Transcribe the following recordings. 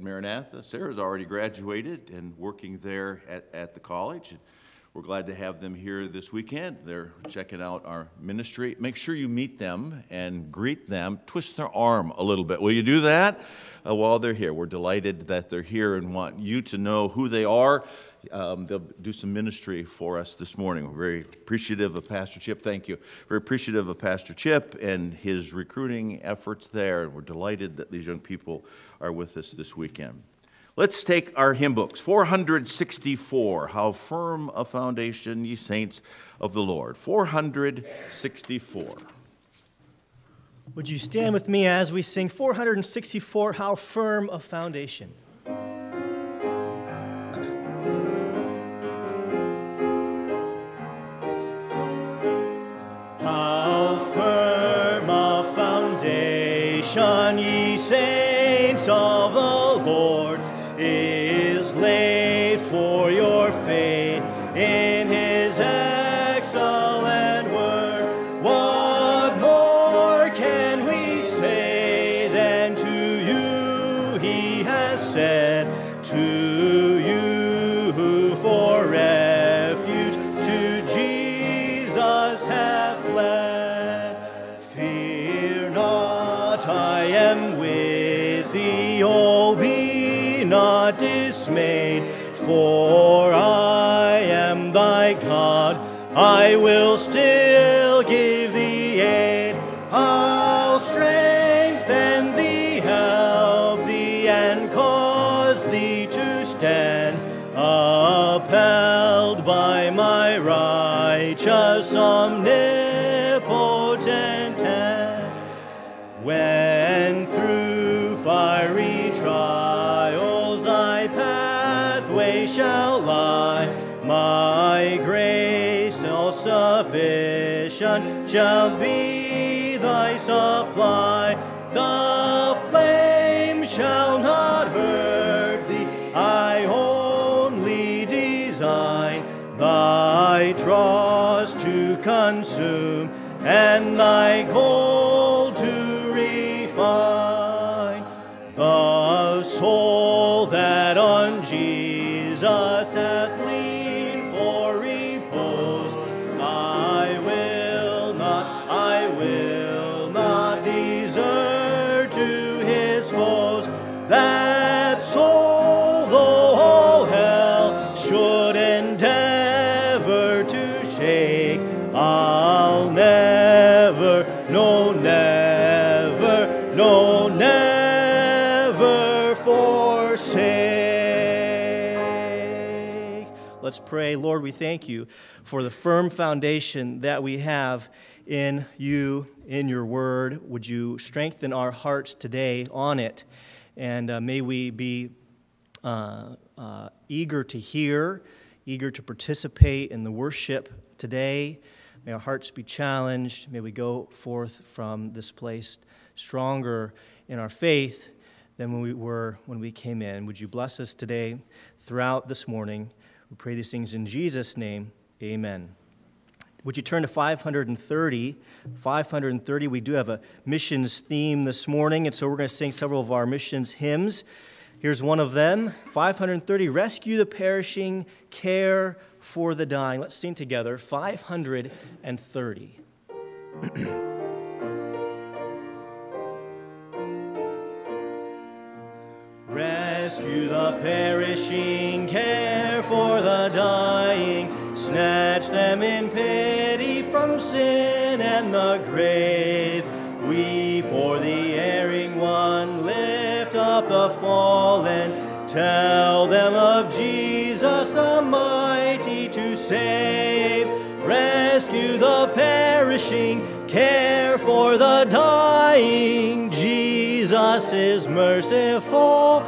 at Maranatha. Sarah's already graduated and working there at, at the college. We're glad to have them here this weekend. They're checking out our ministry. Make sure you meet them and greet them. Twist their arm a little bit. Will you do that uh, while they're here? We're delighted that they're here and want you to know who they are. Um, they'll do some ministry for us this morning. We're very appreciative of Pastor Chip. Thank you. Very appreciative of Pastor Chip and his recruiting efforts there. And we're delighted that these young people are with us this weekend. Let's take our hymn books 464 How Firm a Foundation, Ye Saints of the Lord. 464. Would you stand with me as we sing 464 How Firm a Foundation? Saints of the shall be thy supply. The flame shall not hurt thee, I only design thy dross to consume and thy gold Lord, we thank you for the firm foundation that we have in you, in your word. Would you strengthen our hearts today on it? And uh, may we be uh, uh, eager to hear, eager to participate in the worship today. May our hearts be challenged. May we go forth from this place stronger in our faith than when we were when we came in. Would you bless us today throughout this morning? We pray these things in Jesus' name. Amen. Would you turn to 530? 530, we do have a missions theme this morning, and so we're going to sing several of our missions hymns. Here's one of them 530 Rescue the Perishing, Care for the Dying. Let's sing together 530. Rescue the perishing, care for the dying, snatch them in pity from sin and the grave. Weep o'er the erring one, lift up the fallen, tell them of Jesus the mighty to save. Rescue the perishing, care for the dying. Jesus is merciful,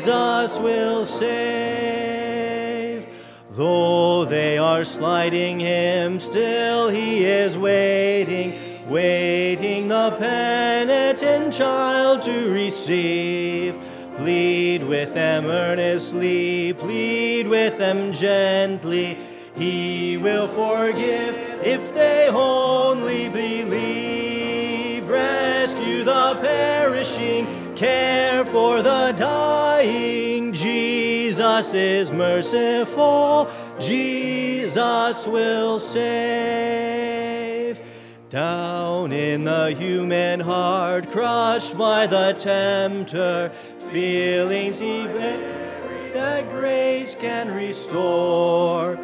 Jesus will save. Though they are slighting him, still he is waiting, waiting the penitent child to receive. Plead with them earnestly, plead with them gently. He will forgive if they only believe. Rescue the perishing, care for the dying. Jesus is merciful, Jesus will save. Down in the human heart, crushed by the tempter, feelings he buried that grace can restore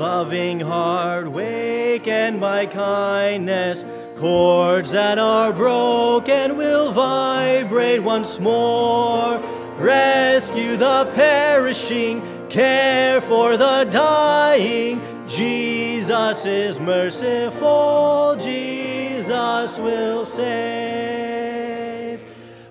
loving heart, wakened by kindness, chords that are broken will vibrate once more. Rescue the perishing, care for the dying. Jesus is merciful, Jesus will save.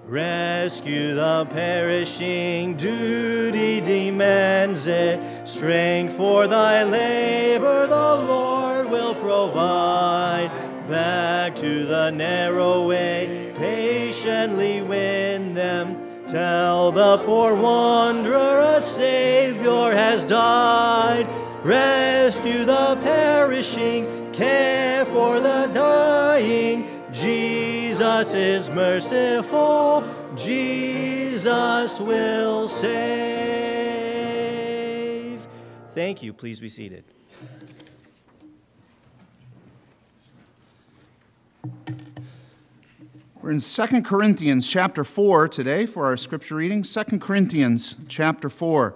Rescue the perishing, duty demands it. Strength for thy labor, the Lord will provide. Back to the narrow way, patiently win them. Tell the poor wanderer a Savior has died. Rescue the perishing, care for the dying. Jesus is merciful, Jesus will save. Thank you. Please be seated. We're in 2 Corinthians chapter 4 today for our scripture reading. 2 Corinthians chapter 4.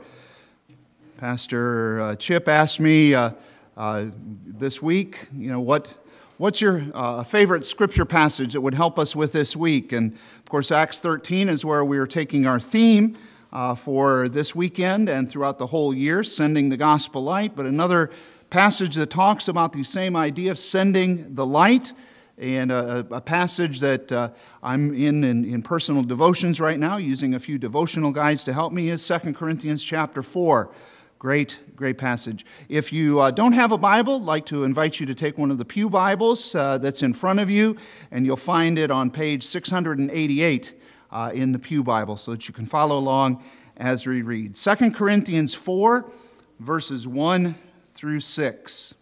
Pastor uh, Chip asked me uh, uh, this week, you know, what, what's your uh, favorite scripture passage that would help us with this week? And of course, Acts 13 is where we are taking our theme uh, for this weekend and throughout the whole year, sending the gospel light. But another passage that talks about the same idea of sending the light and a, a passage that uh, I'm in, in, in personal devotions right now, using a few devotional guides to help me, is 2 Corinthians chapter 4. Great, great passage. If you uh, don't have a Bible, I'd like to invite you to take one of the Pew Bibles uh, that's in front of you, and you'll find it on page 688 uh, in the Pew Bible so that you can follow along as we read. 2 Corinthians 4, verses 1 through 6.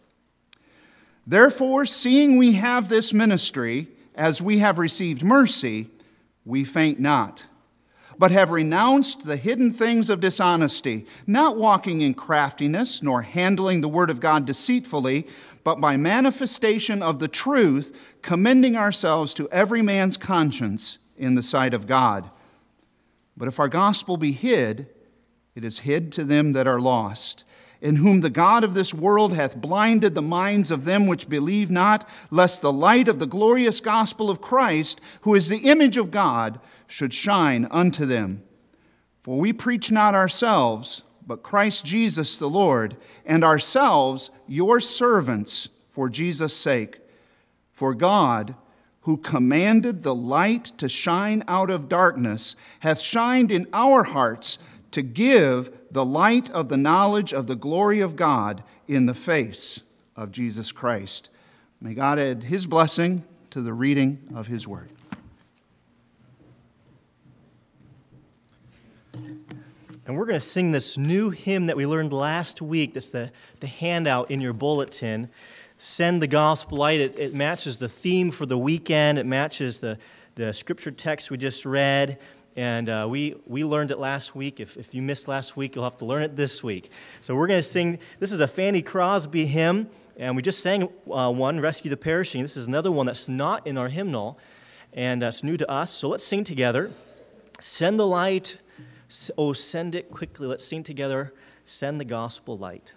Therefore, seeing we have this ministry, as we have received mercy, we faint not, but have renounced the hidden things of dishonesty, not walking in craftiness, nor handling the word of God deceitfully, but by manifestation of the truth, commending ourselves to every man's conscience in the sight of God. But if our gospel be hid, it is hid to them that are lost in whom the God of this world hath blinded the minds of them which believe not, lest the light of the glorious gospel of Christ, who is the image of God, should shine unto them. For we preach not ourselves, but Christ Jesus the Lord, and ourselves your servants for Jesus' sake. For God, who commanded the light to shine out of darkness, hath shined in our hearts to give the light of the knowledge of the glory of God in the face of Jesus Christ. May God add his blessing to the reading of his word. And we're going to sing this new hymn that we learned last week. That's the, the handout in your bulletin. Send the gospel light. It, it matches the theme for the weekend, it matches the, the scripture text we just read. And uh, we, we learned it last week. If, if you missed last week, you'll have to learn it this week. So we're going to sing. This is a Fanny Crosby hymn, and we just sang uh, one, Rescue the Perishing. This is another one that's not in our hymnal, and that's new to us. So let's sing together. Send the light. Oh, send it quickly. Let's sing together. Send the gospel light.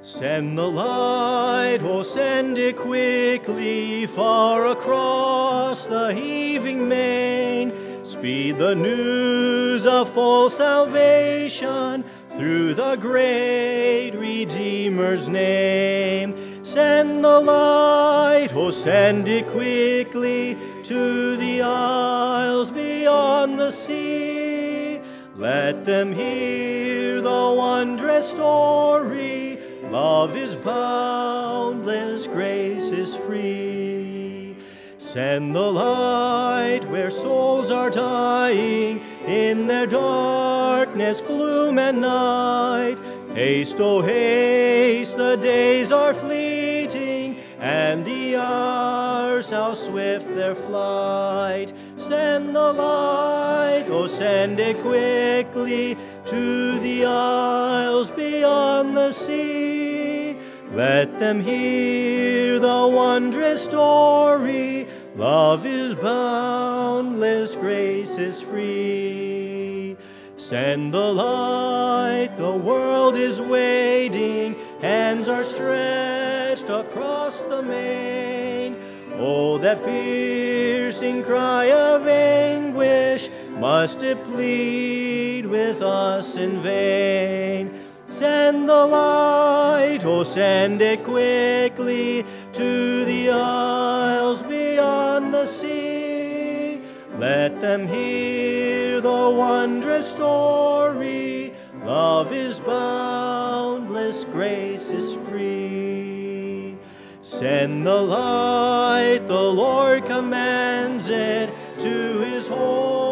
Send the light, oh, send it quickly far across the heaving main. Speed the news of full salvation through the great Redeemer's name. Send the light, oh, send it quickly to the isles beyond the sea. Let them hear the wondrous story Love is boundless, grace is free. Send the light where souls are dying in their darkness, gloom, and night. Haste, oh haste, the days are fleeting, and the hours how swift their flight. Send the light, oh send it quickly to the isles beyond the sea. Let them hear the wondrous story. Love is boundless, grace is free. Send the light, the world is waiting, hands are stretched across the main. Oh, that piercing cry of anguish, must it plead with us in vain? Send the light, oh, send it quickly to the isles beyond the sea. Let them hear the wondrous story. Love is boundless, grace is free. Send the light, the Lord commands it, to his holy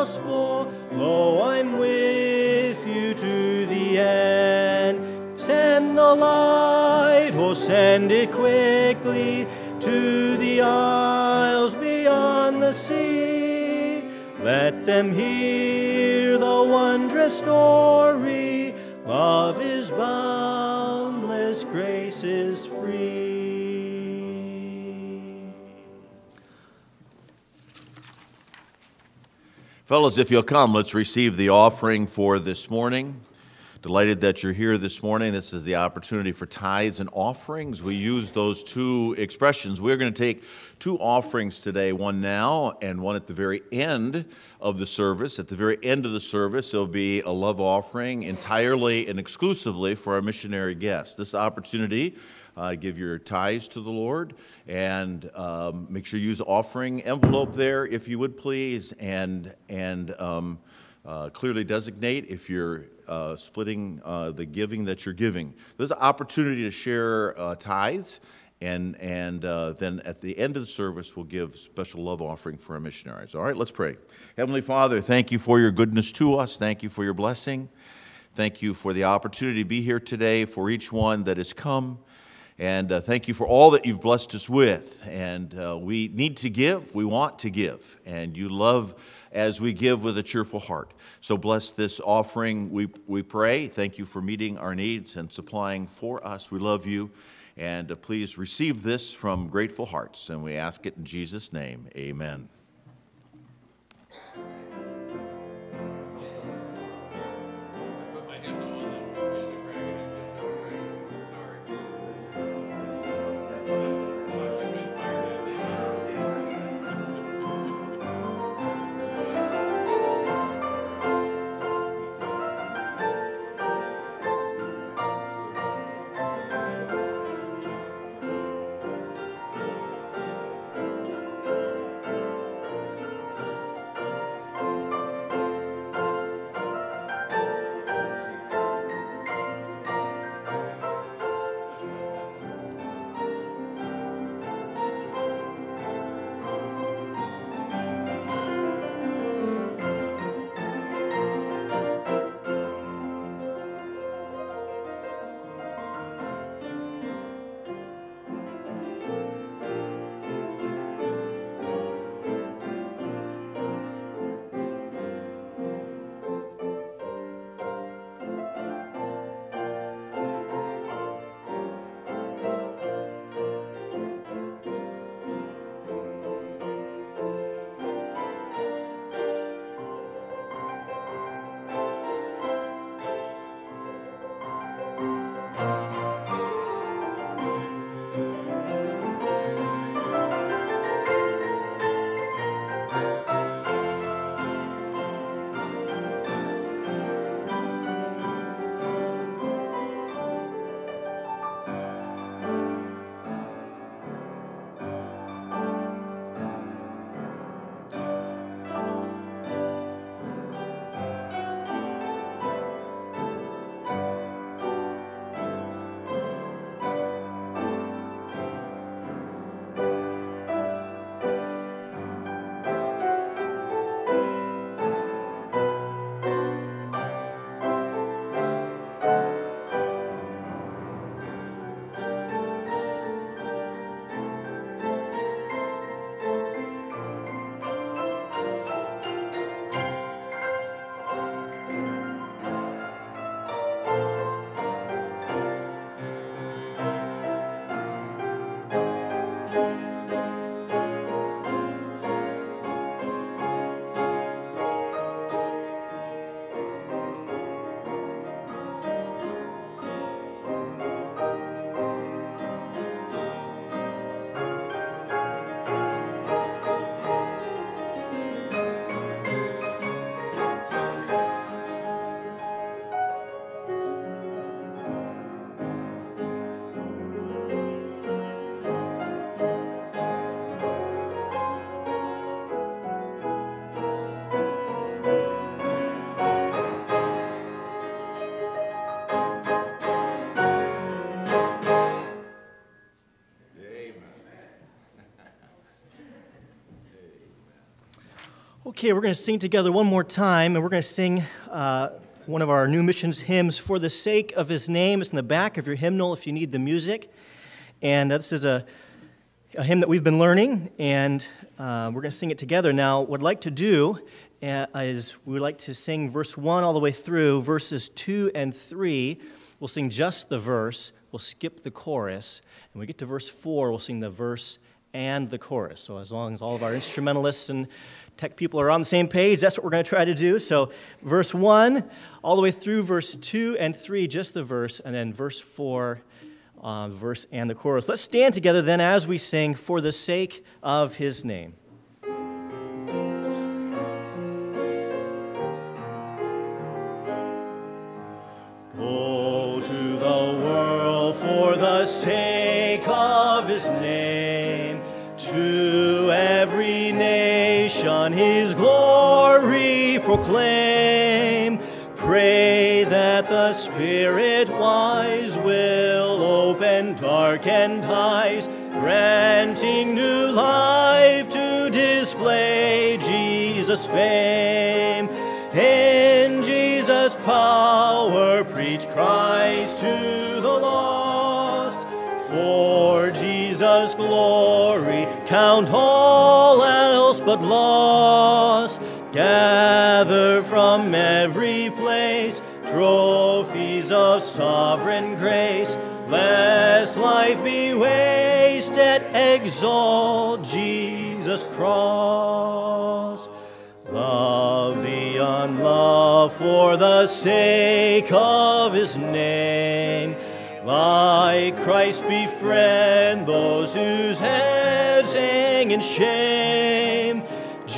gospel. Lo, I'm with you to the end. Send the light, oh, send it quickly to the isles beyond the sea. Let them hear the wondrous story. Love is boundless, grace is free. Fellows, if you'll come, let's receive the offering for this morning. Delighted that you're here this morning. This is the opportunity for tithes and offerings. We use those two expressions. We're going to take two offerings today, one now and one at the very end of the service. At the very end of the service, there'll be a love offering entirely and exclusively for our missionary guests. This opportunity uh, give your tithes to the Lord and um, make sure you use offering envelope there if you would please and and um, uh, clearly designate if you're uh, splitting uh, the giving that you're giving. There's an opportunity to share uh, tithes, and, and uh, then at the end of the service, we'll give special love offering for our missionaries. All right, let's pray. Heavenly Father, thank you for your goodness to us. Thank you for your blessing. Thank you for the opportunity to be here today for each one that has come. And uh, thank you for all that you've blessed us with. And uh, we need to give, we want to give. And you love as we give with a cheerful heart. So bless this offering, we, we pray. Thank you for meeting our needs and supplying for us. We love you. And uh, please receive this from grateful hearts. And we ask it in Jesus' name. Amen. Okay, we're going to sing together one more time, and we're going to sing uh, one of our new missions hymns, For the Sake of His Name. It's in the back of your hymnal if you need the music. And this is a, a hymn that we've been learning, and uh, we're going to sing it together. Now, what I'd like to do uh, is we would like to sing verse 1 all the way through, verses 2 and 3. We'll sing just the verse, we'll skip the chorus, and we get to verse 4, we'll sing the verse and the chorus. So, as long as all of our instrumentalists and tech people are on the same page, that's what we're going to try to do. So, verse 1 all the way through verse 2 and 3, just the verse, and then verse 4, uh, verse and the chorus. Let's stand together then as we sing, For the Sake of His Name. Go to the world for the sake of His name, nation His glory proclaim. Pray that the Spirit wise will open darkened eyes, granting new life to display Jesus' fame. In Jesus' power, preach Christ to the lost. For Jesus' glory, count all else but loss. Gather from every place trophies of sovereign grace. Lest life be wasted, exalt Jesus' cross. Love the unloved for the sake of his name. Like Christ befriend those whose heads hang in shame.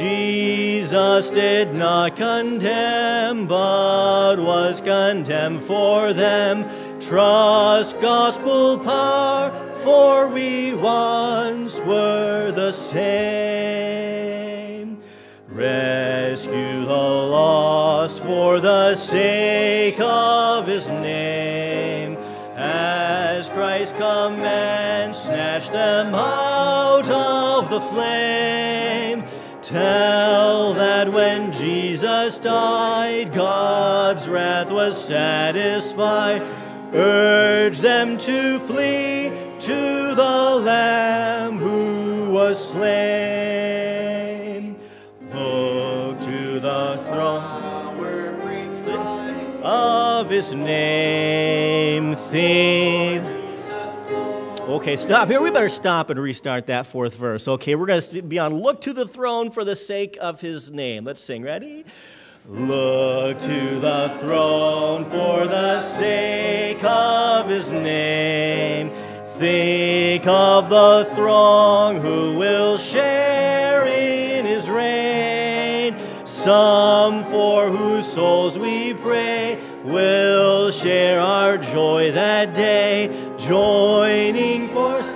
Jesus did not condemn, but was condemned for them. Trust gospel power, for we once were the same. Rescue the lost for the sake of his name. As Christ commands, snatch them out of the flame. Tell that when Jesus died, God's wrath was satisfied. Urge them to flee to the Lamb who was slain. Look to the throne of his name. Think. Okay, stop here. We better stop and restart that fourth verse. Okay, we're going to be on look to the throne for the sake of his name. Let's sing. Ready? Look to the throne for the sake of his name. Think of the throng who will share in his reign. Some for whose souls we pray will share our joy that day, joining force.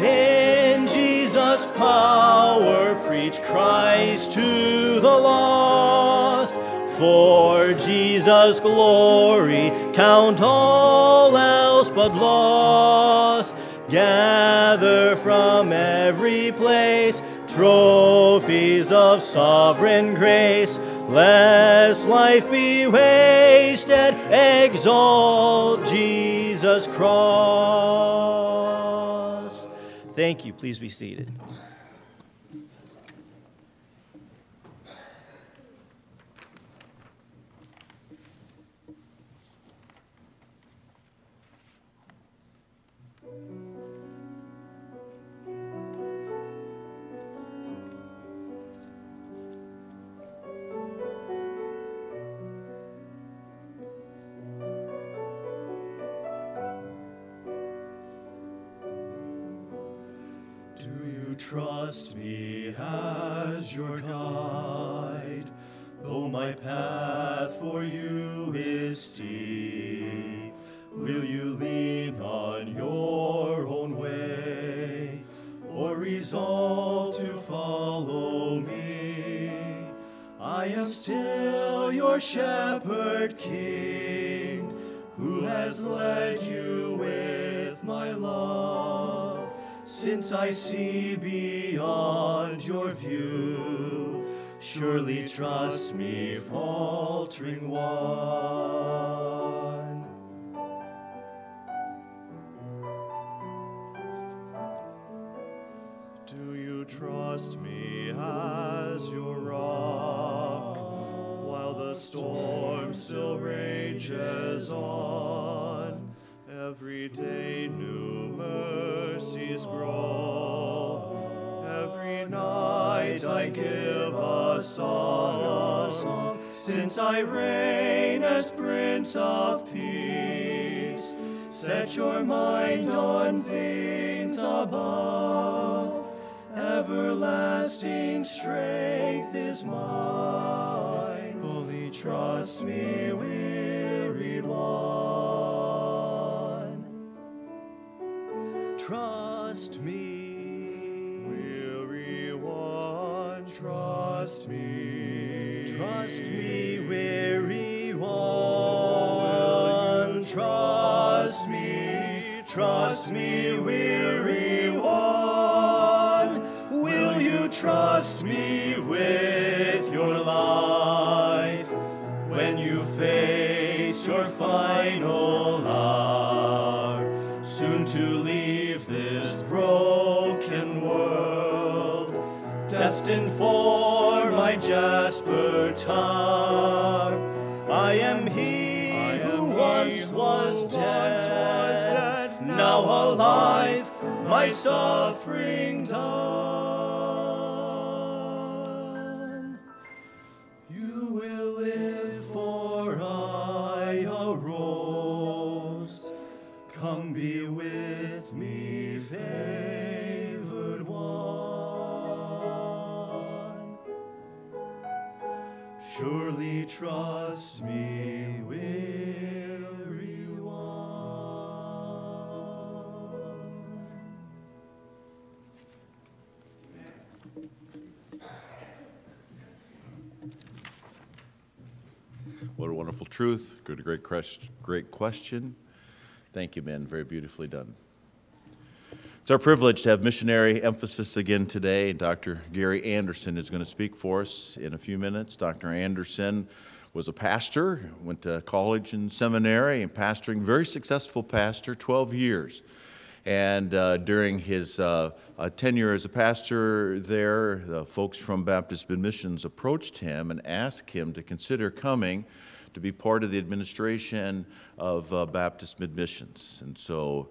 In Jesus' power, preach Christ to the lost. For Jesus' glory, count all else but loss. Gather from every place trophies of sovereign grace. Lest life be wasted, exalt Jesus' cross. Thank you. Please be seated. Trust me as your guide? Though my path for you is steep, will you lean on your own way or resolve to follow me? I am still your shepherd king who has led you with my love. Since I see beyond your view. Surely trust me, faltering one. Do you trust me as your rock while the storm still rages on? Every day new grow. Every night I give a song, a song since I reign as Prince of Peace. Set your mind on things above. Everlasting strength is mine. Fully trust me, trust me, weary one. Trust me, trust me, weary one. Will you trust me with your life when you face your final hour? Soon to leave this broken world, destined for Jasper tower. I am he who once was dead, now alive, my suffering done. Truth. Good, great, great question. Thank you, Ben. Very beautifully done. It's our privilege to have missionary emphasis again today. Dr. Gary Anderson is going to speak for us in a few minutes. Dr. Anderson was a pastor, went to college and seminary, and pastoring, very successful pastor, 12 years. And uh, during his uh, uh, tenure as a pastor there, the folks from Baptist Missions approached him and asked him to consider coming to be part of the administration of uh, Baptist Mid Missions. And so,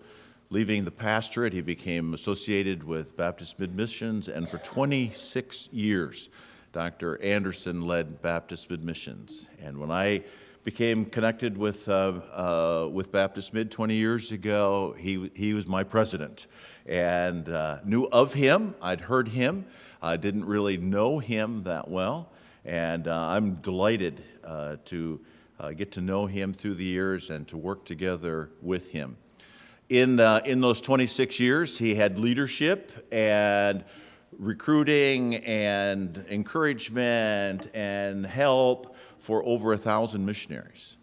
leaving the pastorate, he became associated with Baptist Mid Missions, and for 26 years, Dr. Anderson led Baptist Mid Missions. And when I became connected with, uh, uh, with Baptist Mid 20 years ago. He, he was my president and uh, knew of him. I'd heard him. I didn't really know him that well. And uh, I'm delighted uh, to uh, get to know him through the years and to work together with him. In, uh, in those 26 years, he had leadership and recruiting and encouragement and help for over a thousand missionaries.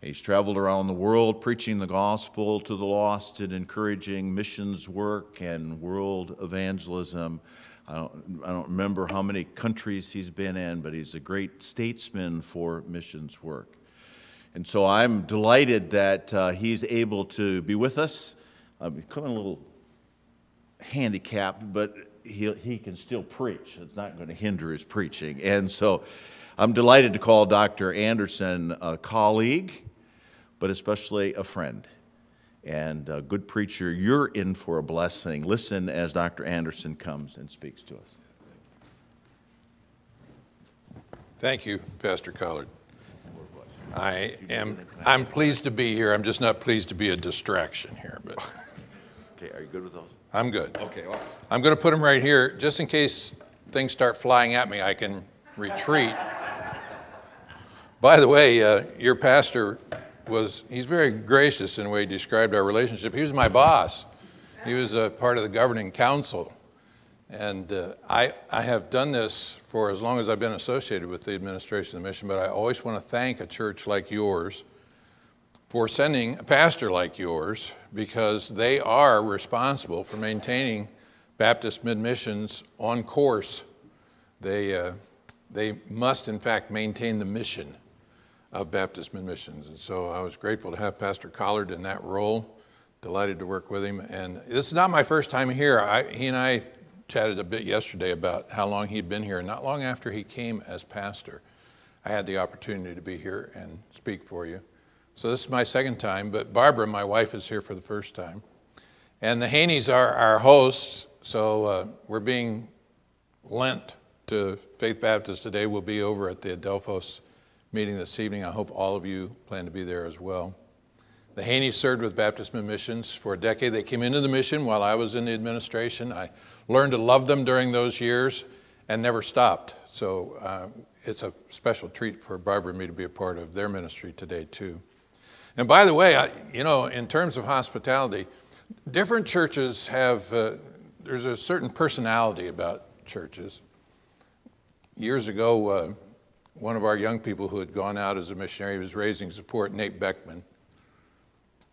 He's traveled around the world preaching the gospel to the lost and encouraging missions work and world evangelism. I don't, I don't remember how many countries he's been in, but he's a great statesman for missions work. And so I'm delighted that uh, he's able to be with us. I'm becoming a little handicapped, but he, he can still preach. It's not going to hinder his preaching. And so I'm delighted to call Dr. Anderson a colleague, but especially a friend. And a good preacher, you're in for a blessing. Listen as Dr. Anderson comes and speaks to us. Thank you, Pastor Collard. I am, I'm pleased to be here. I'm just not pleased to be a distraction here, but Okay, are you good with those? I'm good. Okay, right. I'm going to put them right here, just in case things start flying at me, I can retreat. By the way, uh, your pastor was, he's very gracious in the way he described our relationship. He was my boss. He was a part of the governing council. And uh, I, I have done this for as long as I've been associated with the administration of the mission, but I always want to thank a church like yours for sending a pastor like yours because they are responsible for maintaining Baptist Mid Missions on course. They, uh, they must, in fact, maintain the mission of Baptist Missions. And so I was grateful to have Pastor Collard in that role. Delighted to work with him. And this is not my first time here. I, he and I chatted a bit yesterday about how long he'd been here. Not long after he came as pastor, I had the opportunity to be here and speak for you. So this is my second time, but Barbara, my wife, is here for the first time. And the Haneys are our hosts, so uh, we're being lent to Faith Baptist today. We'll be over at the Adelphos meeting this evening. I hope all of you plan to be there as well. The Haneys served with Baptist Missions for a decade. They came into the mission while I was in the administration. I learned to love them during those years and never stopped. So uh, it's a special treat for Barbara and me to be a part of their ministry today, too. And by the way, I, you know, in terms of hospitality, different churches have, uh, there's a certain personality about churches. Years ago, uh, one of our young people who had gone out as a missionary was raising support, Nate Beckman.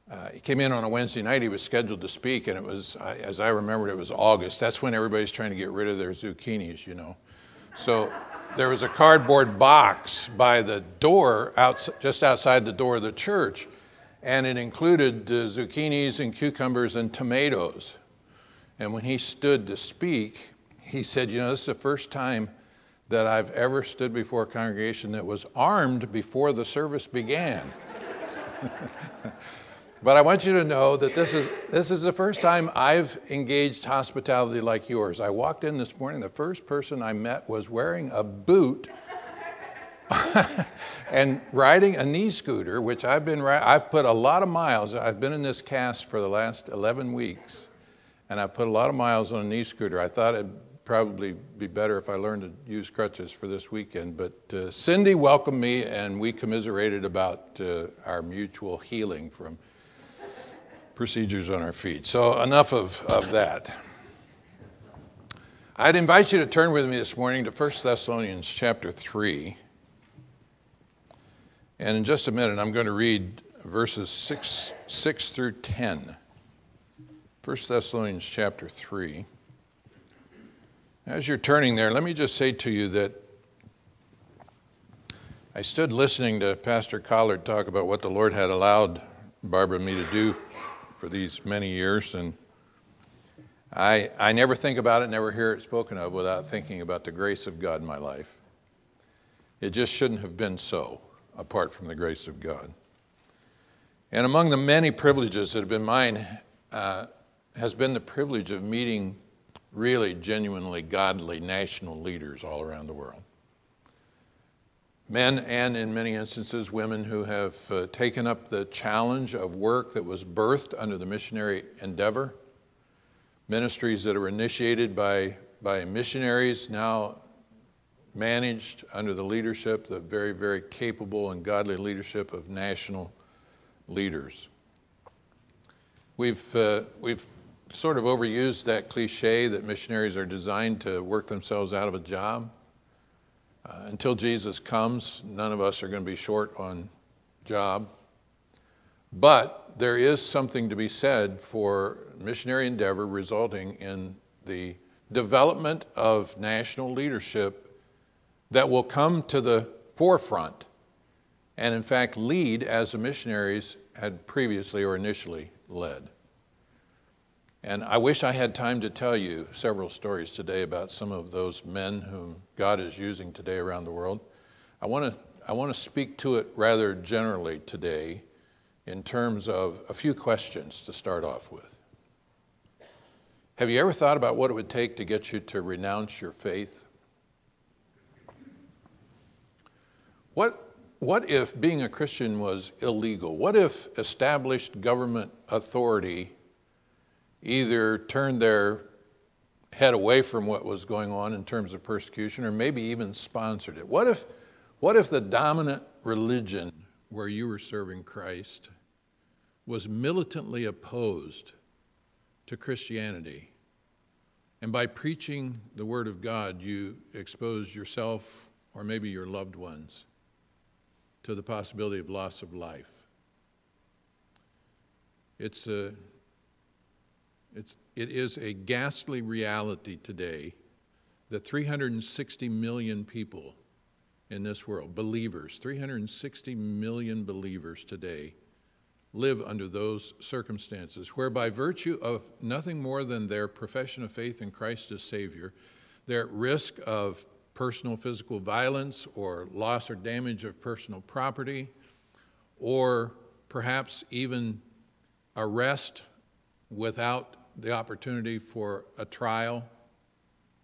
Uh, he came in on a Wednesday night. He was scheduled to speak, and it was, as I remembered, it was August. That's when everybody's trying to get rid of their zucchinis, you know. So there was a cardboard box by the door, out, just outside the door of the church, and it included uh, zucchinis and cucumbers and tomatoes. And when he stood to speak, he said, You know, this is the first time that I've ever stood before a congregation that was armed before the service began. but I want you to know that this is, this is the first time I've engaged hospitality like yours. I walked in this morning, the first person I met was wearing a boot and riding a knee scooter, which I've been, I've put a lot of miles, I've been in this cast for the last 11 weeks, and I've put a lot of miles on a knee scooter. I thought it'd probably be better if I learned to use crutches for this weekend. But uh, Cindy welcomed me, and we commiserated about uh, our mutual healing from procedures on our feet. So, enough of, of that. I'd invite you to turn with me this morning to 1 Thessalonians chapter 3. And in just a minute, I'm going to read verses 6, 6 through 10. 1 Thessalonians chapter 3. As you're turning there, let me just say to you that I stood listening to Pastor Collard talk about what the Lord had allowed Barbara and me to do for these many years, and I, I never think about it, never hear it spoken of without thinking about the grace of God in my life. It just shouldn't have been so apart from the grace of God. And among the many privileges that have been mine uh, has been the privilege of meeting really genuinely godly national leaders all around the world. Men and, in many instances, women who have uh, taken up the challenge of work that was birthed under the missionary endeavor, ministries that are initiated by, by missionaries, now managed under the leadership, the very, very capable and godly leadership of national leaders. We've, uh, we've sort of overused that cliche that missionaries are designed to work themselves out of a job. Uh, until Jesus comes, none of us are going to be short on job. But there is something to be said for missionary endeavor resulting in the development of national leadership that will come to the forefront and, in fact, lead as the missionaries had previously or initially led. And I wish I had time to tell you several stories today about some of those men whom God is using today around the world. I want to, I want to speak to it rather generally today in terms of a few questions to start off with. Have you ever thought about what it would take to get you to renounce your faith? What, what if being a Christian was illegal? What if established government authority either turned their head away from what was going on in terms of persecution or maybe even sponsored it? What if, what if the dominant religion where you were serving Christ was militantly opposed to Christianity? And by preaching the Word of God, you exposed yourself or maybe your loved ones to the possibility of loss of life. It's a it's, it is a ghastly reality today that 360 million people in this world, believers, 360 million believers today, live under those circumstances, where by virtue of nothing more than their profession of faith in Christ as Savior, they're at risk of personal physical violence or loss or damage of personal property, or perhaps even arrest without the opportunity for a trial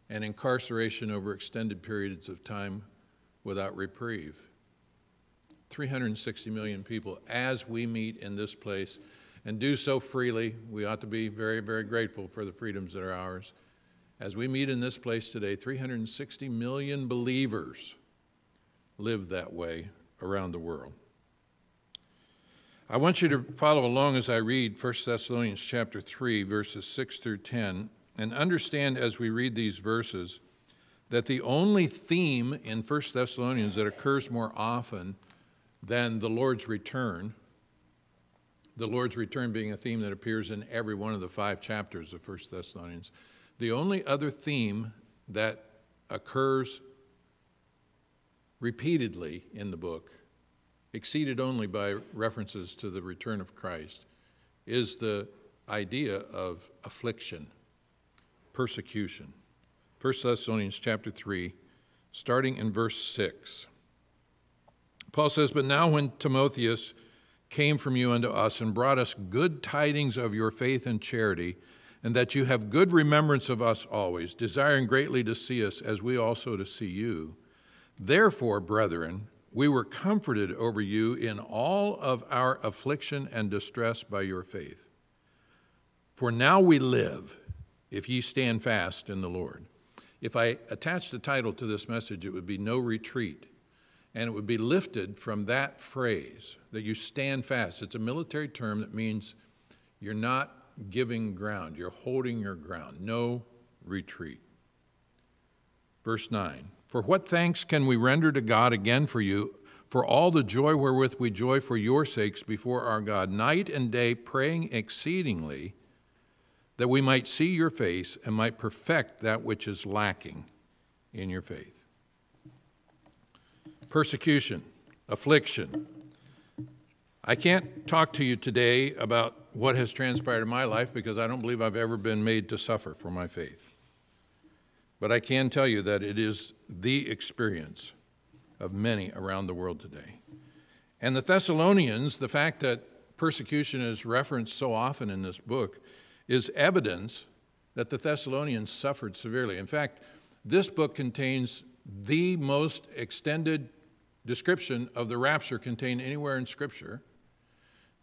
and incarceration over extended periods of time without reprieve. 360 million people as we meet in this place and do so freely. We ought to be very, very grateful for the freedoms that are ours. As we meet in this place today, 360 million believers live that way around the world. I want you to follow along as I read 1 Thessalonians chapter 3 verses 6 through 10 and understand as we read these verses that the only theme in 1 Thessalonians that occurs more often than the Lord's return, the Lord's return being a theme that appears in every one of the five chapters of 1 Thessalonians, the only other theme that occurs repeatedly in the book exceeded only by references to the return of Christ, is the idea of affliction, persecution. 1 Thessalonians chapter 3, starting in verse 6. Paul says, But now when Timotheus came from you unto us and brought us good tidings of your faith and charity, and that you have good remembrance of us always, desiring greatly to see us as we also to see you. Therefore, brethren, we were comforted over you in all of our affliction and distress by your faith. For now we live, if ye stand fast in the Lord. If I attached a title to this message, it would be No Retreat. And it would be lifted from that phrase that you stand fast. It's a military term that means you're not giving ground, you're holding your ground. No retreat. Verse 9 For what thanks can we render to God again for you, for all the joy wherewith we joy for your sakes before our God, night and day praying exceedingly, that we might see your face and might perfect that which is lacking in your faith? Persecution, affliction. I can't talk to you today about what has transpired in my life because I don't believe I've ever been made to suffer for my faith. But I can tell you that it is the experience of many around the world today. And the Thessalonians, the fact that persecution is referenced so often in this book, is evidence that the Thessalonians suffered severely. In fact, this book contains the most extended description of the rapture contained anywhere in Scripture.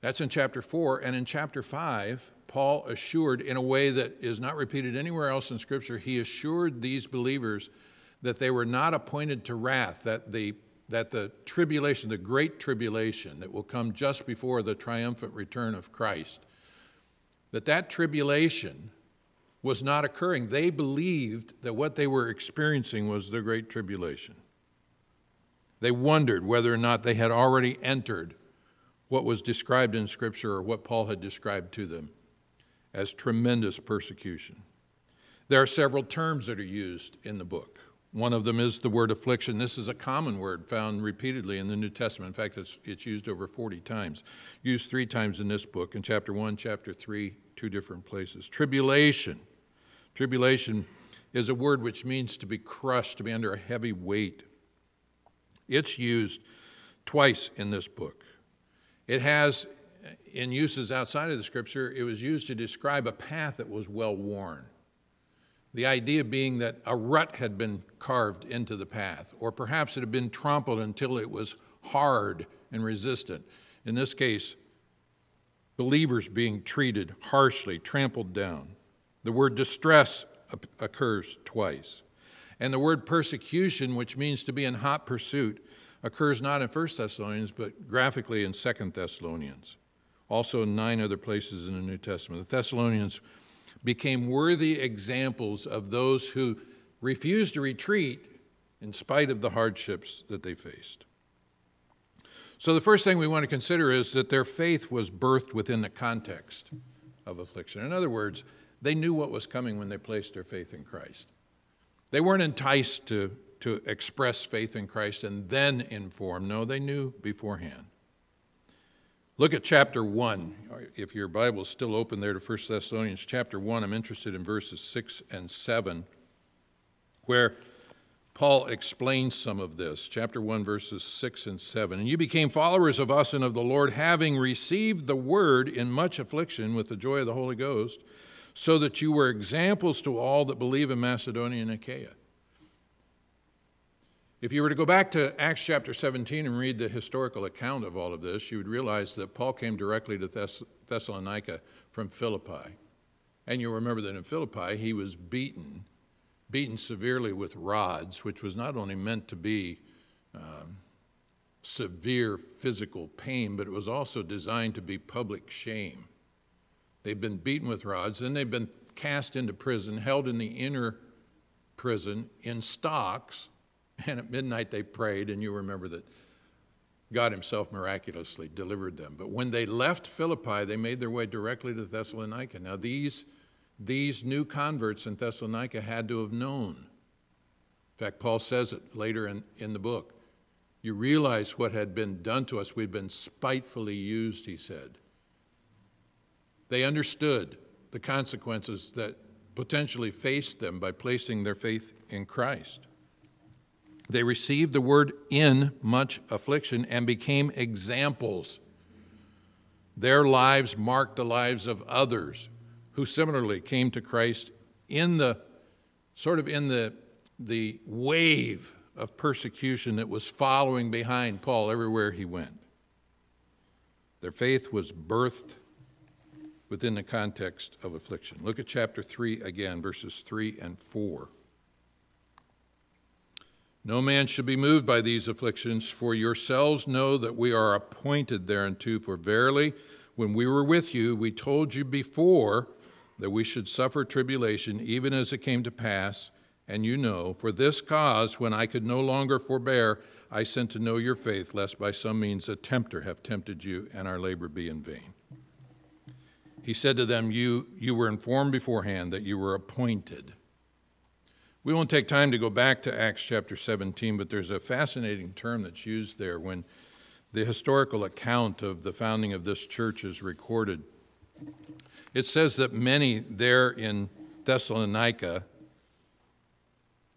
That's in chapter 4. And in chapter 5, Paul assured, in a way that is not repeated anywhere else in Scripture, he assured these believers that they were not appointed to wrath, that the, that the tribulation, the great tribulation that will come just before the triumphant return of Christ, that that tribulation was not occurring. They believed that what they were experiencing was the great tribulation. They wondered whether or not they had already entered what was described in Scripture or what Paul had described to them as tremendous persecution. There are several terms that are used in the book. One of them is the word affliction. This is a common word found repeatedly in the New Testament. In fact, it's, it's used over 40 times. Used three times in this book, in chapter 1, chapter 3, two different places. Tribulation. Tribulation is a word which means to be crushed, to be under a heavy weight. It's used twice in this book. It has, in uses outside of the scripture, it was used to describe a path that was well worn. The idea being that a rut had been carved into the path, or perhaps it had been trampled until it was hard and resistant. In this case, believers being treated harshly, trampled down. The word distress occurs twice. And the word persecution, which means to be in hot pursuit, occurs not in 1 Thessalonians, but graphically in 2 Thessalonians. Also, in nine other places in the New Testament. The Thessalonians became worthy examples of those who refused to retreat in spite of the hardships that they faced. So, the first thing we want to consider is that their faith was birthed within the context of affliction. In other words, They knew what was coming when they placed their faith in Christ. They weren't enticed to, to express faith in Christ and then inform. No, they knew beforehand. Look at chapter 1. If your Bible is still open there to 1 Thessalonians chapter 1, I'm interested in verses 6 and 7, where Paul explains some of this. Chapter 1, verses 6 and 7. And you became followers of us and of the Lord, having received the word in much affliction with the joy of the Holy Ghost, so that you were examples to all that believe in Macedonia and Achaia. If you were to go back to Acts chapter 17 and read the historical account of all of this, you would realize that Paul came directly to Thess- Thessalonica from Philippi. And you'll remember that in Philippi, he was beaten, beaten severely with rods, which was not only meant to be um, severe physical pain, but it was also designed to be public shame. They'd been beaten with rods, then they'd been cast into prison, held in the inner prison in stocks and at midnight they prayed, and you remember that God Himself miraculously delivered them. But when they left Philippi, they made their way directly to Thessalonica. Now, these, these new converts in Thessalonica had to have known. In fact, Paul says it later in, in the book. You realize what had been done to us. We'd been spitefully used, he said. They understood the consequences that potentially faced them by placing their faith in Christ. They received the word in much affliction and became examples. Their lives marked the lives of others who similarly came to Christ in the sort of in the, the wave of persecution that was following behind Paul everywhere he went. Their faith was birthed within the context of affliction. Look at chapter 3 again, verses 3 and 4. No man should be moved by these afflictions, for yourselves know that we are appointed thereunto. For verily, when we were with you, we told you before that we should suffer tribulation, even as it came to pass. And you know, for this cause, when I could no longer forbear, I sent to know your faith, lest by some means a tempter have tempted you, and our labor be in vain. He said to them, You, you were informed beforehand that you were appointed. We won't take time to go back to Acts chapter 17, but there's a fascinating term that's used there when the historical account of the founding of this church is recorded. It says that many there in Thessalonica,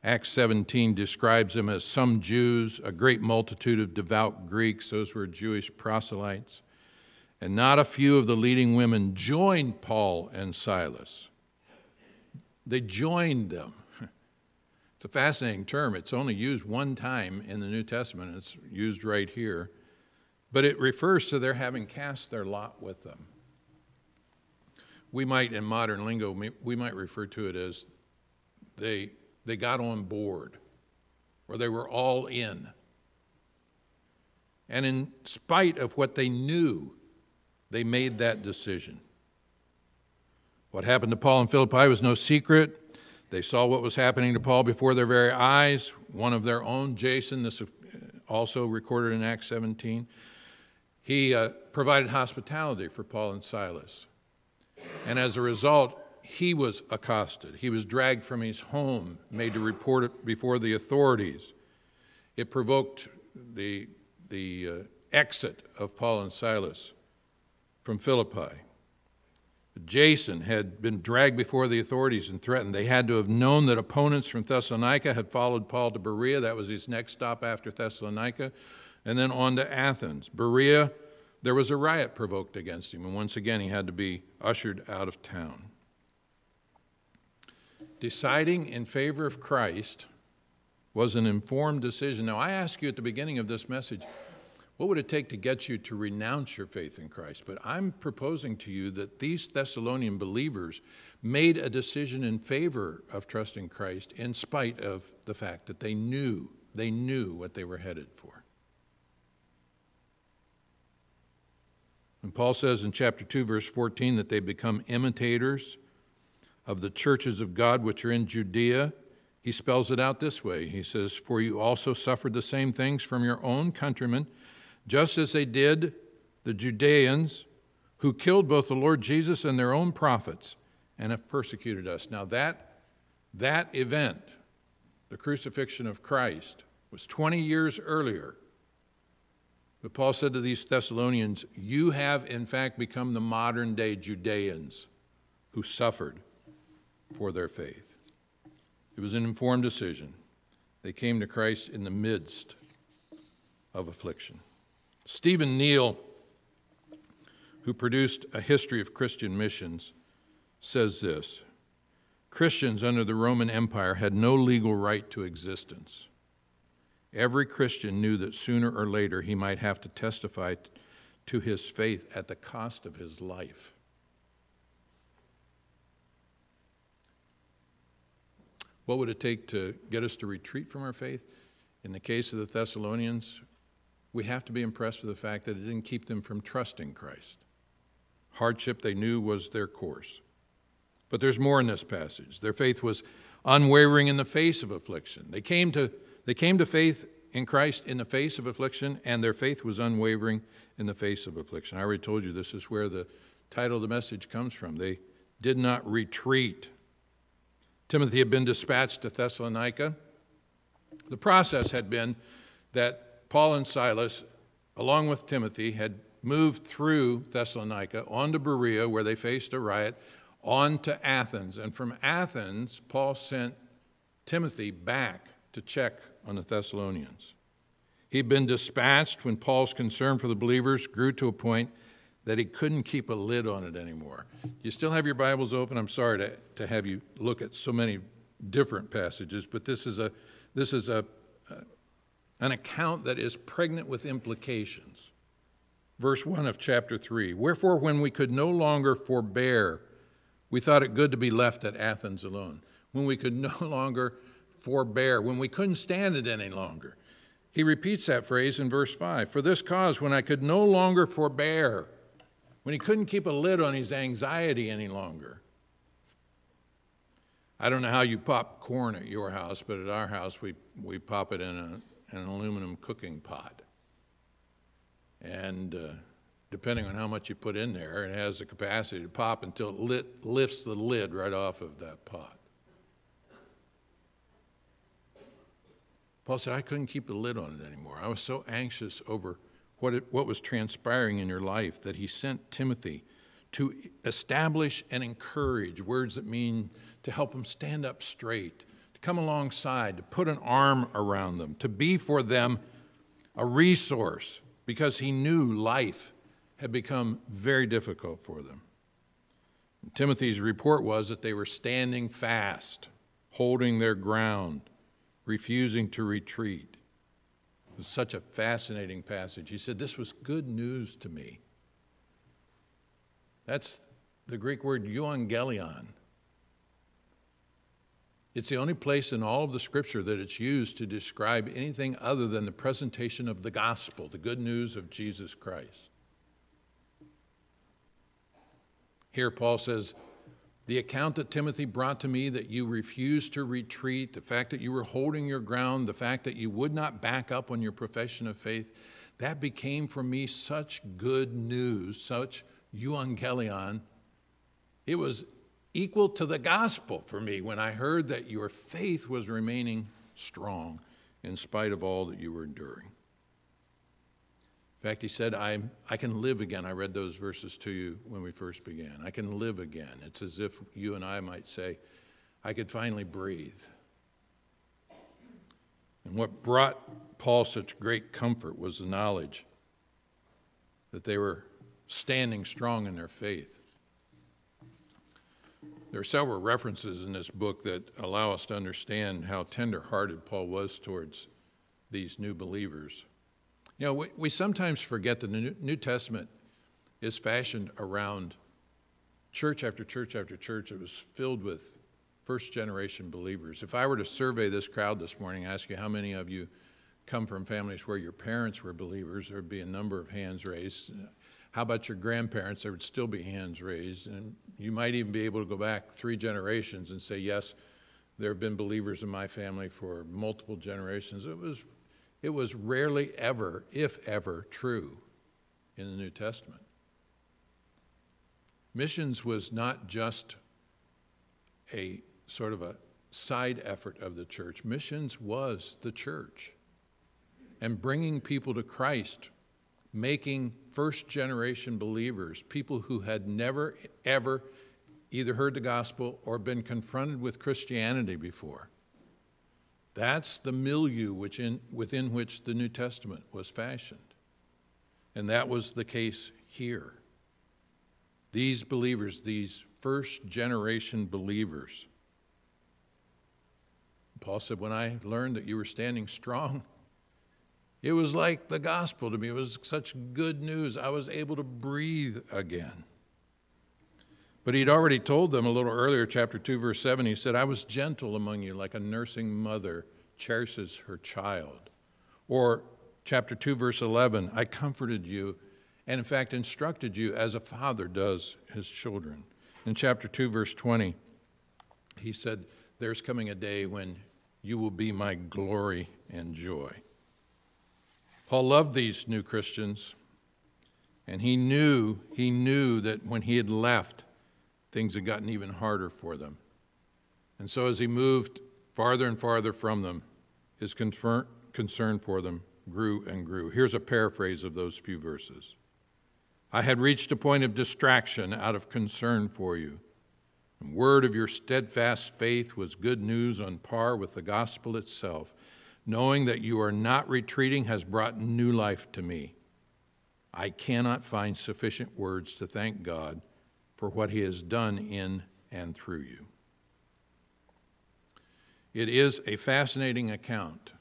Acts 17 describes them as some Jews, a great multitude of devout Greeks, those were Jewish proselytes, and not a few of the leading women joined Paul and Silas. They joined them. It's a fascinating term. It's only used one time in the New Testament. It's used right here. But it refers to their having cast their lot with them. We might, in modern lingo, we might refer to it as they, they got on board or they were all in. And in spite of what they knew, they made that decision. What happened to Paul and Philippi was no secret. They saw what was happening to Paul before their very eyes. One of their own, Jason, this also recorded in Acts 17, he uh, provided hospitality for Paul and Silas. And as a result, he was accosted. He was dragged from his home, made to report it before the authorities. It provoked the, the uh, exit of Paul and Silas from Philippi. Jason had been dragged before the authorities and threatened. They had to have known that opponents from Thessalonica had followed Paul to Berea. That was his next stop after Thessalonica. And then on to Athens. Berea, there was a riot provoked against him, and once again he had to be ushered out of town. Deciding in favor of Christ was an informed decision. Now, I ask you at the beginning of this message what would it take to get you to renounce your faith in Christ? But I'm proposing to you that these Thessalonian believers made a decision in favor of trusting Christ in spite of the fact that they knew, they knew what they were headed for. And Paul says in chapter 2, verse 14, that they become imitators of the churches of God which are in Judea. He spells it out this way. He says, For you also suffered the same things from your own countrymen just as they did the Judeans who killed both the Lord Jesus and their own prophets. and have persecuted us. Now, that, that event, the crucifixion of Christ, was 20 years earlier. But Paul said to these Thessalonians, You have in fact become the modern day Judeans who suffered for their faith. It was an informed decision. They came to Christ in the midst of affliction. Stephen Neill, who produced a history of Christian missions, says this Christians under the Roman Empire had no legal right to existence. Every Christian knew that sooner or later he might have to testify to his faith at the cost of his life. What would it take to get us to retreat from our faith? In the case of the Thessalonians, we have to be impressed with the fact that it didn't keep them from trusting Christ. Hardship they knew was their course. But there's more in this passage. Their faith was unwavering in the face of affliction. They came to, they came to faith in Christ in the face of affliction, and their faith was unwavering in the face of affliction. I already told you this is where the title of the message comes from. They did not retreat. Timothy had been dispatched to Thessalonica. The process had been that Paul and Silas, along with Timothy, had moved through Thessalonica on to Berea, where they faced a riot, on to Athens. And from Athens, Paul sent Timothy back to check on the Thessalonians. He'd been dispatched when Paul's concern for the believers grew to a point that he couldn't keep a lid on it anymore. You still have your Bibles open? I'm sorry to, to have you look at so many different passages, but this is, a, this is a, an account that is pregnant with implications. Verse 1 of chapter 3 Wherefore, when we could no longer forbear, we thought it good to be left at Athens alone. When we could no longer forbear, when we couldn't stand it any longer. He repeats that phrase in verse 5 For this cause, when I could no longer forbear, when he couldn't keep a lid on his anxiety any longer. I don't know how you pop corn at your house, but at our house, we, we pop it in a, an aluminum cooking pot. And uh, depending on how much you put in there, it has the capacity to pop until it lit, lifts the lid right off of that pot. Paul said, I couldn't keep the lid on it anymore. I was so anxious over what, it, what was transpiring in your life that he sent Timothy to establish and encourage words that mean to help them stand up straight, come alongside, to put an arm around them, to be for them a resource because he knew life had become very difficult for them. And Timothy's report was that they were standing fast, holding their ground, refusing to retreat. It's such a fascinating passage. He said, This was good news to me. That's the Greek word euangelion. It's the only place in all of the scripture that it's used to describe anything other than the presentation of the gospel, the good news of Jesus Christ. Here, Paul says, the account that Timothy brought to me that you refused to retreat, the fact that you were holding your ground, the fact that you would not back up on your profession of faith, that became for me such good news, such euangelion. It was equal to the gospel for me when I heard that your faith was remaining strong in spite of all that you were enduring. In fact, he said, I, I can live again. I read those verses to you when we first began. I can live again. It's as if you and I might say, I could finally breathe. And what brought Paul such great comfort was the knowledge that they were standing strong in their faith. There are several references in this book that allow us to understand how tender-hearted Paul was towards these new believers. You know, we, we sometimes forget that the New Testament is fashioned around church after church after church. It was filled with first generation believers. If I were to survey this crowd this morning, and ask you how many of you come from families where your parents were believers, there would be a number of hands raised. How about your grandparents? There would still be hands raised. And you might even be able to go back three generations and say, yes, there have been believers in my family for multiple generations. It was it was rarely ever, if ever, true in the New Testament. Missions was not just a sort of a side effort of the church. Missions was the church. And bringing people to Christ, making first generation believers, people who had never, ever either heard the gospel or been confronted with Christianity before. That's the milieu which in, within which the New Testament was fashioned. And that was the case here. These believers, these first generation believers, Paul said, When I learned that you were standing strong, it was like the gospel to me. It was such good news. I was able to breathe again. But he'd already told them a little earlier, chapter 2, verse 7, he said, I was gentle among you, like a nursing mother cherishes her child. Or chapter 2, verse 11, I comforted you and, in fact, instructed you as a father does his children. In chapter 2, verse 20, he said, There's coming a day when you will be my glory and joy. Paul loved these new Christians, and he knew, he knew that when he had left, things had gotten even harder for them. And so as he moved farther and farther from them, his concern for them grew and grew. Here's a paraphrase of those few verses I had reached a point of distraction out of concern for you. The word of your steadfast faith was good news on par with the gospel itself. Knowing that you are not retreating has brought new life to me. I cannot find sufficient words to thank God for what He has done in and through you. It is a fascinating account,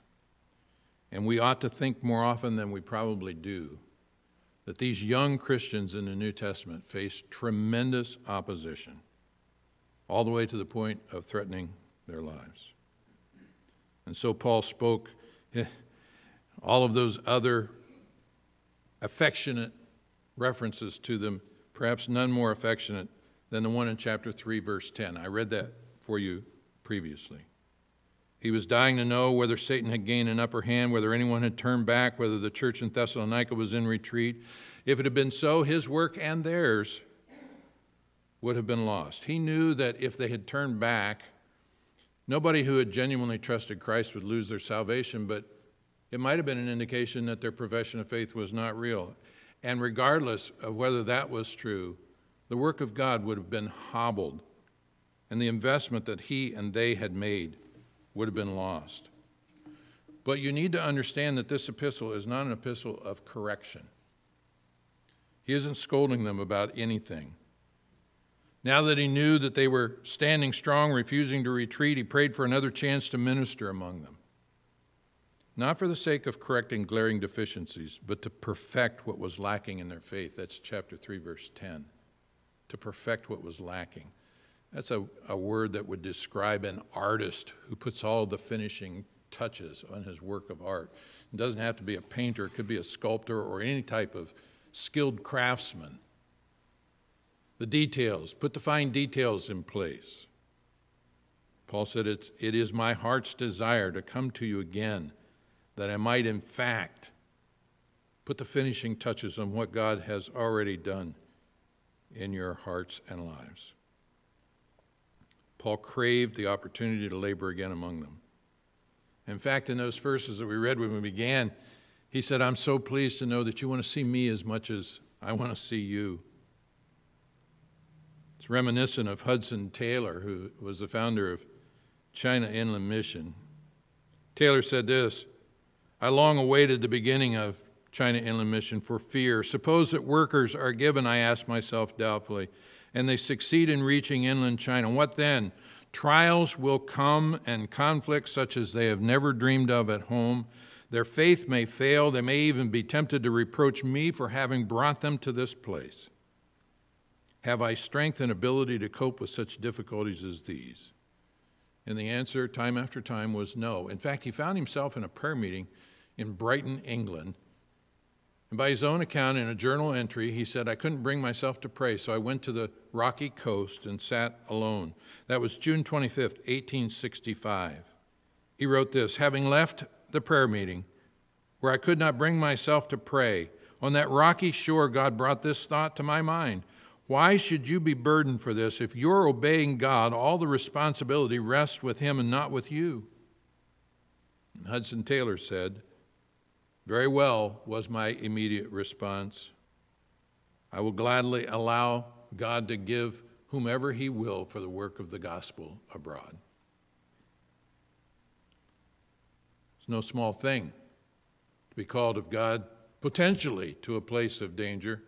and we ought to think more often than we probably do that these young Christians in the New Testament faced tremendous opposition, all the way to the point of threatening their lives. And so Paul spoke eh, all of those other affectionate references to them perhaps none more affectionate than the one in chapter 3, verse 10. I read that for you previously. He was dying to know whether Satan had gained an upper hand, whether anyone had turned back, whether the church in Thessalonica was in retreat. If it had been so, his work and theirs would have been lost. He knew that if they had turned back, nobody who had genuinely trusted Christ would lose their salvation, but it might have been an indication that their profession of faith was not real. And regardless of whether that was true, the work of God would have been hobbled, and the investment that he and they had made would have been lost. But you need to understand that this epistle is not an epistle of correction. He isn't scolding them about anything. Now that he knew that they were standing strong, refusing to retreat, he prayed for another chance to minister among them not for the sake of correcting glaring deficiencies, but to perfect what was lacking in their faith. That's chapter 3, verse 10. To perfect what was lacking. That's a, a word that would describe an artist who puts all the finishing touches on his work of art. It doesn't have to be a painter, it could be a sculptor or any type of skilled craftsman. The details, put the fine details in place. Paul said, it's, It is my heart's desire to come to you again that I might, in fact, put the finishing touches on what God has already done in your hearts and lives. Paul craved the opportunity to labor again among them. In fact, in those verses that we read when we began, he said, I'm so pleased to know that you want to see me as much as I want to see you. It's reminiscent of Hudson Taylor, who was the founder of China Inland Mission. Taylor said this I long awaited the beginning of China Inland Mission for fear. Suppose that workers are given, I ask myself doubtfully, and they succeed in reaching inland China. What then? Trials will come and conflicts such as they have never dreamed of at home. Their faith may fail. They may even be tempted to reproach me for having brought them to this place. Have I strength and ability to cope with such difficulties as these? And the answer, time after time, was no. In fact, he found himself in a prayer meeting in Brighton, England. And by his own account, in a journal entry, he said, I couldn't bring myself to pray, so I went to the rocky coast and sat alone. That was June 25th, 1865. He wrote this Having left the prayer meeting, where I could not bring myself to pray, on that rocky shore, God brought this thought to my mind Why should you be burdened for this? If you're obeying God, all the responsibility rests with Him and not with you. And Hudson Taylor said, Very well, was my immediate response. I will gladly allow God to give whomever He will for the work of the gospel abroad. It's no small thing to be called of God potentially to a place of danger,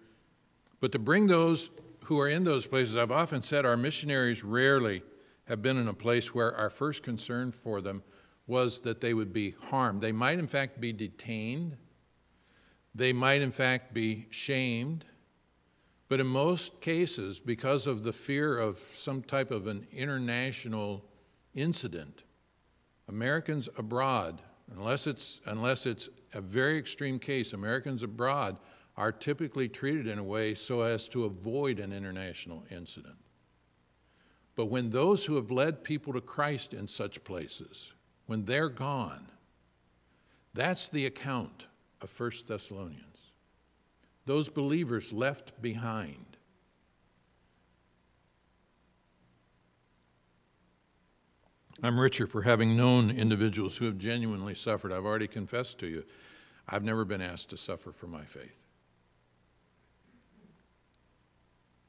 but to bring those who are in those places, I've often said our missionaries rarely have been in a place where our first concern for them was that they would be harmed. They might, in fact, be detained. They might, in fact, be shamed. But in most cases, because of the fear of some type of an international incident, Americans abroad, unless it's, unless it's a very extreme case, Americans abroad are typically treated in a way so as to avoid an international incident. But when those who have led people to Christ in such places, when they're gone, that's the account of 1 Thessalonians. Those believers left behind. I'm richer for having known individuals who have genuinely suffered. I've already confessed to you, I've never been asked to suffer for my faith.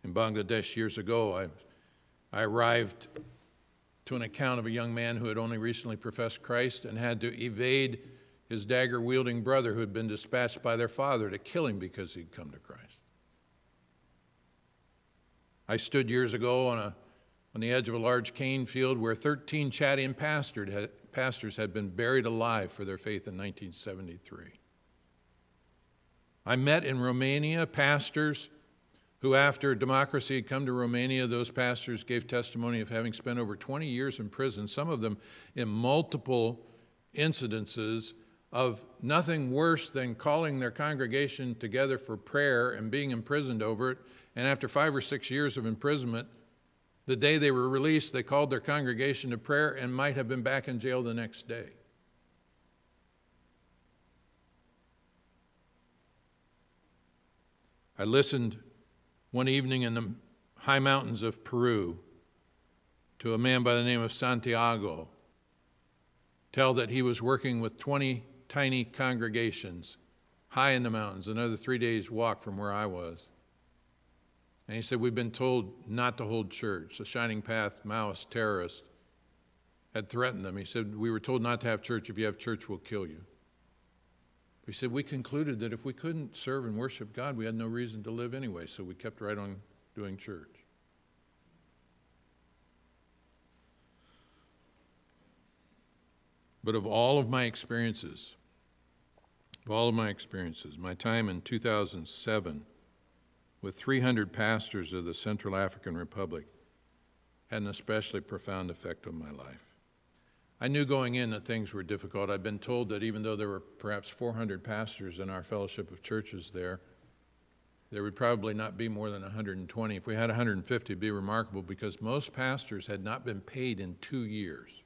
In Bangladesh years ago. I, I arrived to an account of a young man who had only recently professed Christ and had to evade his dagger wielding brother who had been dispatched by their father to kill him because he'd come to Christ. I stood years ago on, a, on the edge of a large cane field where 13 Chadian pastors had been buried alive for their faith in 1973. I met in Romania pastors who, after democracy had come to Romania, those pastors gave testimony of having spent over 20 years in prison, some of them in multiple incidences of nothing worse than calling their congregation together for prayer and being imprisoned over it. And after five or six years of imprisonment, the day they were released, they called their congregation to prayer and might have been back in jail the next day. I listened one evening in the high mountains of Peru to a man by the name of Santiago tell that he was working with 20 tiny congregations high in the mountains, another three days' walk from where I was. And he said, We've been told not to hold church. The Shining Path Maoist terrorist had threatened them. He said, We were told not to have church. If you have church, we'll kill you. We said we concluded that if we couldn't serve and worship God, we had no reason to live anyway, so we kept right on doing church. But of all of my experiences, of all of my experiences, my time in 2007 with 300 pastors of the Central African Republic had an especially profound effect on my life. I knew going in that things were difficult. I'd been told that even though there were perhaps 400 pastors in our fellowship of churches there, there would probably not be more than 120. If we had 150, it'd be remarkable because most pastors had not been paid in two years.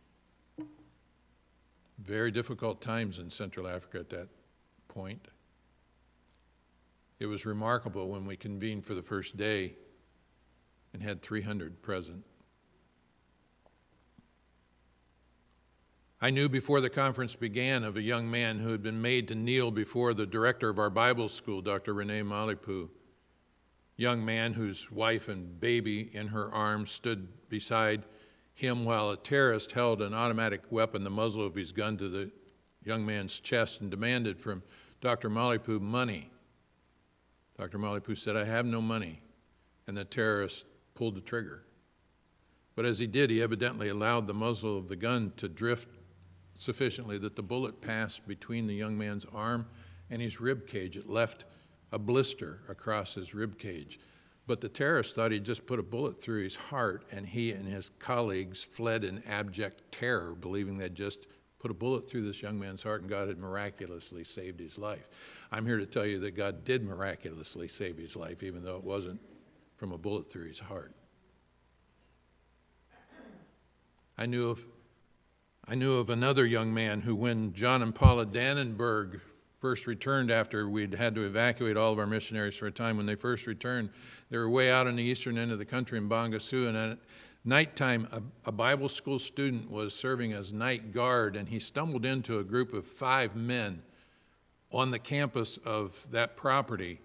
Very difficult times in Central Africa at that point. It was remarkable when we convened for the first day and had 300 present. I knew before the conference began of a young man who had been made to kneel before the director of our Bible school, Dr. Rene Malipu. Young man whose wife and baby in her arms stood beside him while a terrorist held an automatic weapon, the muzzle of his gun, to the young man's chest and demanded from Dr. Malipu money. Dr. Malipu said, I have no money. And the terrorist pulled the trigger. But as he did, he evidently allowed the muzzle of the gun to drift sufficiently that the bullet passed between the young man's arm and his rib cage. It left a blister across his rib cage. But the terrorist thought he'd just put a bullet through his heart, and he and his colleagues fled in abject terror, believing they'd just put a bullet through this young man's heart and God had miraculously saved his life. I'm here to tell you that God did miraculously save his life, even though it wasn't from a bullet through his heart. I knew of I knew of another young man who, when John and Paula Dannenberg first returned after we'd had to evacuate all of our missionaries for a time. When they first returned, they were way out on the eastern end of the country in Bangassou, and at nighttime, a, a Bible school student was serving as night guard, and he stumbled into a group of five men on the campus of that property.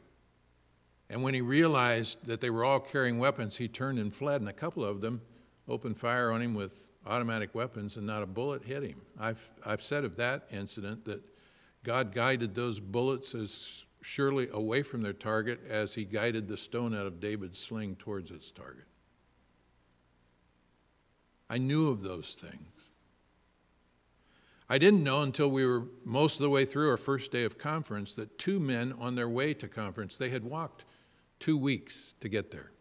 And when he realized that they were all carrying weapons, he turned and fled, and a couple of them opened fire on him with automatic weapons, and not a bullet hit him. I've, I've said of that incident that God guided those bullets as surely away from their target as he guided the stone out of David's sling towards its target. I knew of those things. I didn't know until we were most of the way through our first day of conference that two men on their way to conference, they had walked two weeks to get there.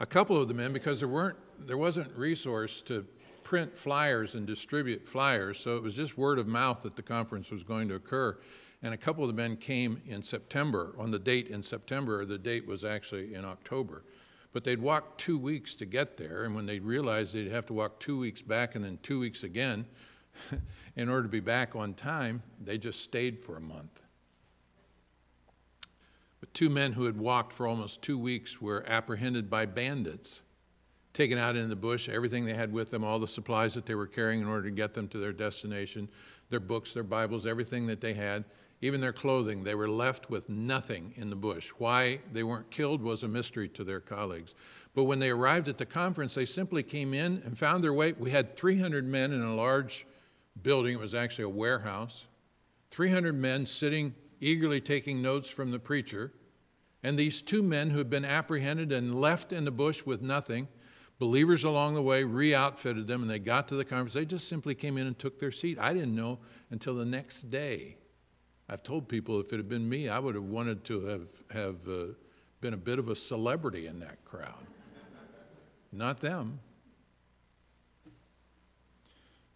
A couple of the men, because there weren't there wasn't resource to print flyers and distribute flyers, so it was just word of mouth that the conference was going to occur. And a couple of the men came in September, on the date in September, the date was actually in October. But they'd walked two weeks to get there, and when they realized they'd have to walk two weeks back and then two weeks again in order to be back on time, they just stayed for a month. But two men who had walked for almost two weeks were apprehended by bandits taken out in the bush, everything they had with them, all the supplies that they were carrying in order to get them to their destination, their books, their Bibles, everything that they had, even their clothing. They were left with nothing in the bush. Why they weren't killed was a mystery to their colleagues. But when they arrived at the conference, they simply came in and found their way. We had 300 men in a large building, it was actually a warehouse, 300 men sitting eagerly taking notes from the preacher. And these two men who had been apprehended and left in the bush with nothing Believers along the way re outfitted them and they got to the conference. They just simply came in and took their seat. I didn't know until the next day. I've told people if it had been me, I would have wanted to have, have uh, been a bit of a celebrity in that crowd. Not them.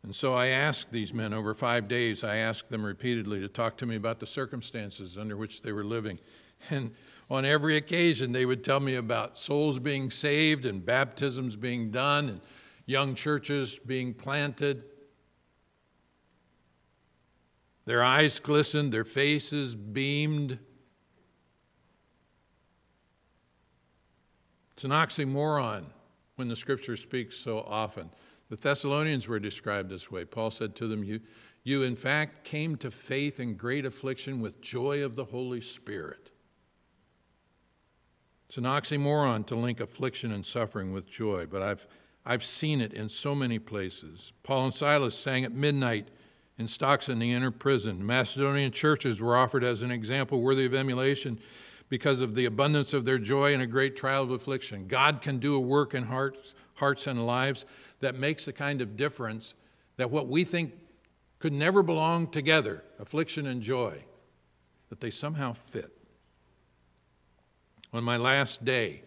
And so I asked these men over five days, I asked them repeatedly to talk to me about the circumstances under which they were living. And on every occasion, they would tell me about souls being saved and baptisms being done and young churches being planted. Their eyes glistened, their faces beamed. It's an oxymoron when the scripture speaks so often. The Thessalonians were described this way. Paul said to them, You, you in fact came to faith in great affliction with joy of the Holy Spirit. It's an oxymoron to link affliction and suffering with joy, but I've, I've seen it in so many places. Paul and Silas sang at midnight in stocks in the inner prison. Macedonian churches were offered as an example worthy of emulation because of the abundance of their joy in a great trial of affliction. God can do a work in hearts, hearts and lives that makes the kind of difference that what we think could never belong together, affliction and joy, that they somehow fit. On my last day,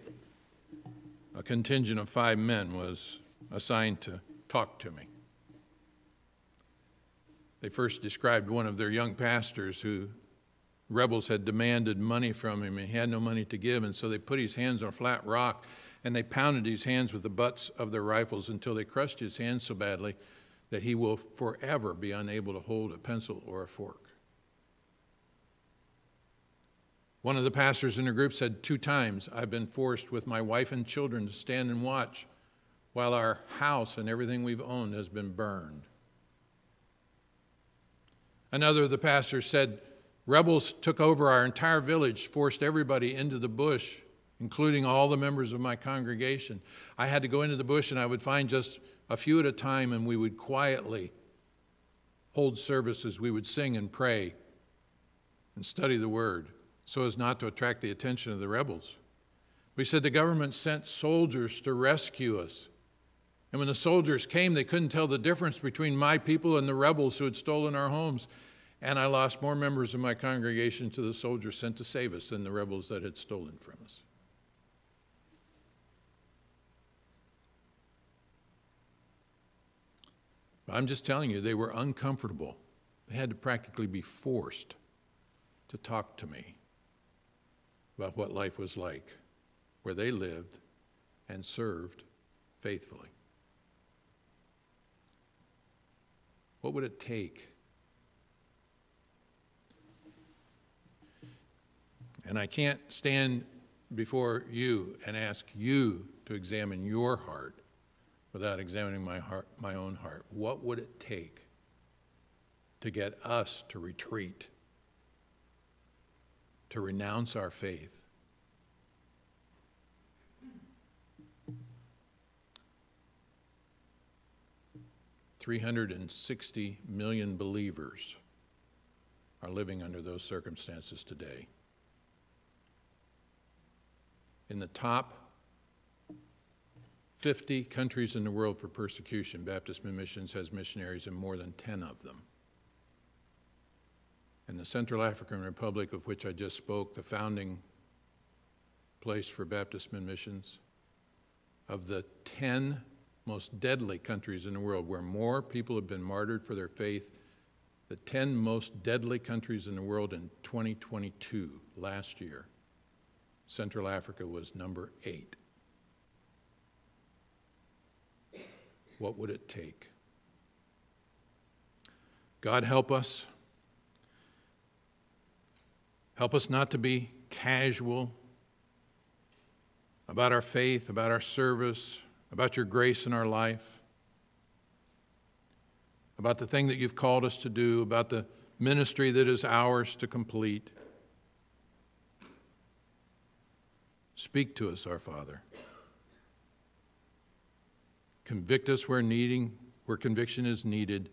a contingent of five men was assigned to talk to me. They first described one of their young pastors who rebels had demanded money from him and he had no money to give, and so they put his hands on a flat rock and they pounded his hands with the butts of their rifles until they crushed his hands so badly that he will forever be unable to hold a pencil or a fork. One of the pastors in the group said, Two times I've been forced with my wife and children to stand and watch while our house and everything we've owned has been burned. Another of the pastors said, Rebels took over our entire village, forced everybody into the bush, including all the members of my congregation. I had to go into the bush and I would find just a few at a time, and we would quietly hold services. We would sing and pray and study the word so as not to attract the attention of the rebels. We said the government sent soldiers to rescue us. And when the soldiers came, they couldn't tell the difference between my people and the rebels who had stolen our homes. And I lost more members of my congregation to the soldiers sent to save us than the rebels that had stolen from us. I'm just telling you, they were uncomfortable. They had to practically be forced to talk to me about what life was like, where they lived and served faithfully. What would it take? And I can't stand before you and ask you to examine your heart without examining my heart, my own heart. What would it take to get us to retreat, to renounce our faith? Three hundred and sixty million believers are living under those circumstances today. In the top 50 countries in the world for persecution, Baptist Missions has missionaries in more than 10 of them. In the Central African Republic, of which I just spoke, the founding place for Baptist Missions, of the 10 most deadly countries in the world where more people have been martyred for their faith the 10 most deadly countries in the world in 2022, last year, Central Africa was number eight. What would it take? God, help us. Help us not to be casual about our faith, about our service, about your grace in our life about the thing that you've called us to do, about the ministry that is ours to complete. Speak to us, our Father. Convict us where needing, where conviction is needed.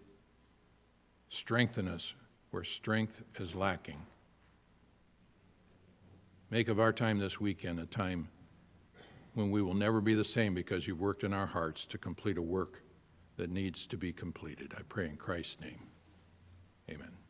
Strengthen us where strength is lacking. Make of our time this weekend a time when we will never be the same because you've worked in our hearts to complete a work that needs to be completed. I pray in Christ's name. Amen.